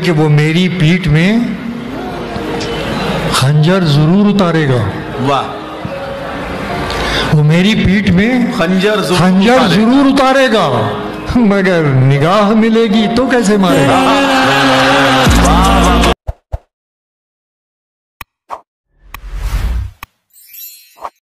कि वो मेरी पीठ में खंजर ज़रूर उतारेगा। वाह। वो मेरी पीठ में खंजर ज़रूर खंजर ज़रूर उतारेगा। मगर निगाह मिलेगी तो कैसे मारेगा? हाँ।